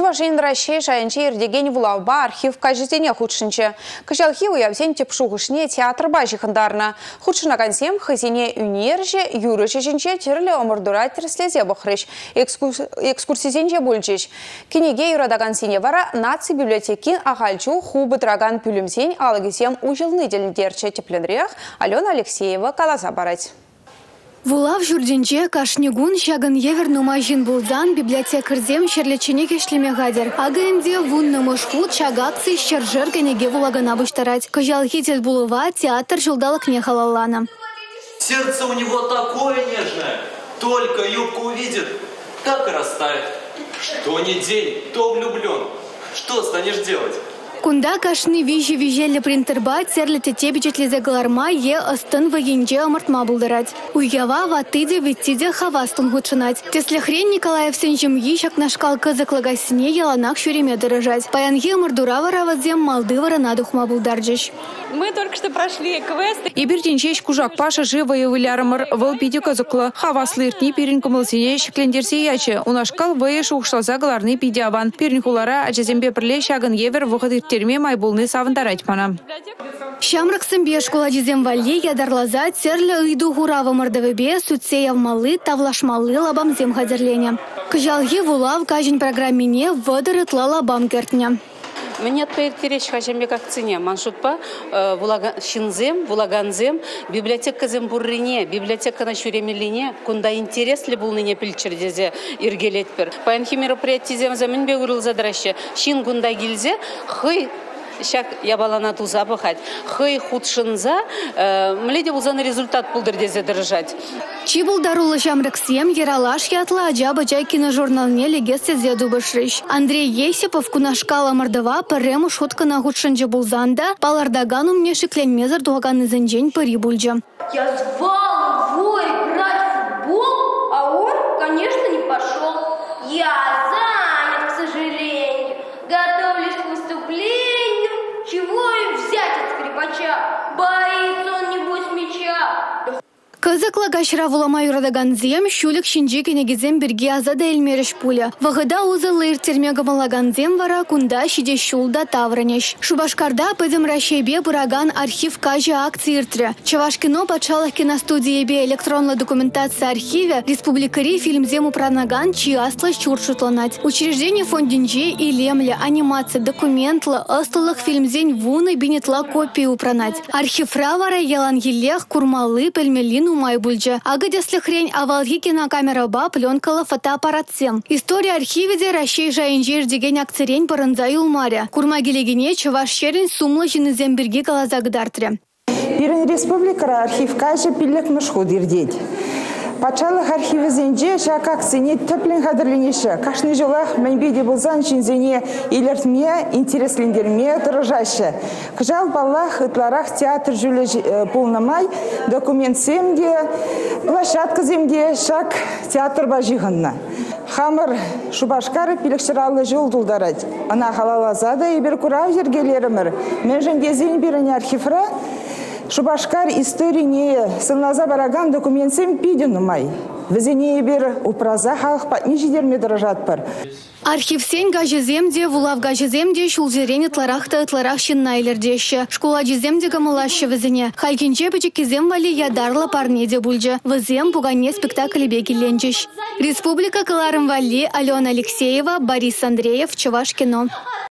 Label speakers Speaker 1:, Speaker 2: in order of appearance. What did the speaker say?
Speaker 1: Чувашин Россия шайынче ердеген вулауба архив кажетене худшынче. Кыжалхи уявсен тепшуғышне театр бажихындарна. Худшына кансем хызине үнерже юрышы жінче терлі омырдура тірслезе бұқырыш. Экскурсизенже бөлчеш. Кенеге юрадаган сене вара наци библиотекин ағалчу хубы траган пүлімсен алығысем ұжылны деліндерче тепленрех Алена Алексеева каласа барать.
Speaker 2: Вулав жүрденже кашнегун шагын евер нумайжин булдан библиотекарзем шерлечене кешлеме гадер. Агенде вунны мышхут шагакцы шержер генеге вулагана буштарать. Кажал хител булыва театр жылдалық не халаллана.
Speaker 3: Сердце у него такое нежное. Только юбку увидит, так и растает. Что не день, то влюблен. Что станешь делать?
Speaker 2: Кунда кашны вижи вижелі принтерба терлі тете бюджетлезе галарма е ыстын вагенже ымыртма булдырать. Уява ватыде виттиде хавастын гучынать. Тесле хрен Николаевсен жемьи шакнашкал кызыклыгасыне яланак шуреме дырыжать. Паянге ымырдура варавазем малды варана духма булдарджиш.
Speaker 4: Мы только что прошли квест.
Speaker 5: Ибердинчеш кужак паша живые вылярмар выл пиде казыкла. Хаваслы иртни перин кымылсене шиклендерсе яче. Унашкал вые шухшлаза галарны пиде аван. Перин хулара ачазембе пірле шагын евер вұхыт терме майбулны савындарать мана.
Speaker 2: Шамраксын бе школа валли ядарлаза терлі ыйду гурава мордовебе сүтсе явмалы тавлашмалы лабам зем хадерлене. Кыжалги вулав кажин программине вăдыр ытла лабам кертне.
Speaker 4: Мне перетеречь хачамбек акцине. Маншутпа шинзем, вулаганзем, библиотека зембуррине, библиотека на шуремелине, кунда интерес ли был ныне пильчердезе иргелетпер. Паянхи мероприятие зем замен бе урыл задраще. Шин гунда гильзе, хый шак ябалана туза бахать. Хый худшинза, мледе узаны результат пулдыр дезе дырыжать.
Speaker 2: Чибул дарулы жамрыксем ералаш ятла аджаба жай киножурналне легессе зеду. Андрей Есипов кунашкала мордова пырему шутка на худшынжы булзанда, палардагану мне шикленмезер дуаган изенжень пыри бульджа.
Speaker 6: Я звал его играть в футбол, а он, конечно, не пошел. Я
Speaker 2: Кызыкла гашра вулама юрадаган зем, шулик шинжи кенегизем бирге азада элмереш пуля. Вагыда узылы иртерме гамалаган зем вара кунда шиде шулда тавранеш. Шубашкарда пызым рашейбе бураган архив кажы акции иртре. Чавашкино пачалах киностудиебе электронла документация архиве республикари фильмзем упранаган чи асла чуршутланать. Учреждение фондинжи и лемля анимация документла астылых фильмзень вуны бинетла копии упранать. Архив равара елех курмалы пельмелин умай бульджа. Агадяслы хрень авалги кинокамера ба фотоаппаратсем. История архиведе Рашей жайынжер деген акцерень барынза юлмаря. Курма келегіне чываш шерін сумлы жинызем бірге.
Speaker 7: Пирен республика архив пиллек. Пачалық архиві зенже шакак сене төплен қадірленеші. Кашны жылақ мәнбеде бұлзан жинзене елертме, интереслендерме тұрыжашы. Кыжал баллах ытларақ театр жүлі пулнамай документ семде, площадка земде шак театр бажиғынна. Хамыр шубашкары пилекшіралы жыл дулдарад. Ана халалазада ебір курав жергелерімір. Мен жендезен біріне архивра Шубашкар историне сынлаза бараган документсем пиден умай. Візене бер упраза халық патни жидерме дырыжат бар.
Speaker 2: Архив сен гажеземде, вулав гажеземде, шулзерене тларахта тларах шиннайлердеші. Школа жеземде гамалашы візіне. Халкинче кезем вали ядарла парнеде бульджа. Візем бугане спектакль бекеленчеш. Республика Каларым Вали, Алена Алексеева, Борис Андреев, Чуваш кино.